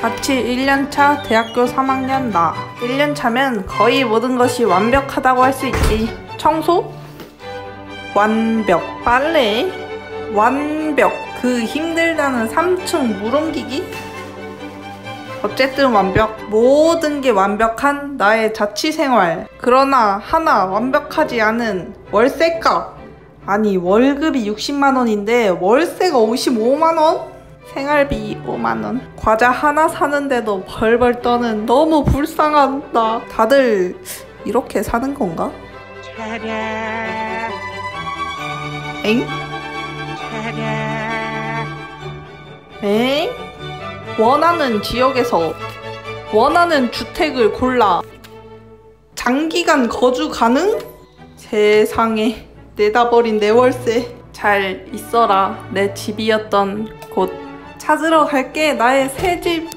자취 1년차 대학교 3학년 나 1년차면 거의 모든 것이 완벽하다고 할 수 있지 청소? 완벽 빨래? 완벽 그 힘들다는 3층 물 옮기기? 어쨌든 완벽 모든 게 완벽한 나의 자취 생활 그러나 하나 완벽하지 않은 월세값 아니 월급이 60만 원인데 월세가 55만 원? 생활비 5만 원 과자 하나 사는데도 벌벌 떠는 너무 불쌍하다 다들 이렇게 사는 건가? 엥? 엥? 원하는 지역에서 원하는 주택을 골라 장기간 거주 가능? 세상에 내다버린 내 월세 잘 있어라 내 집이었던 곳 찾으러 갈게. 나의 새집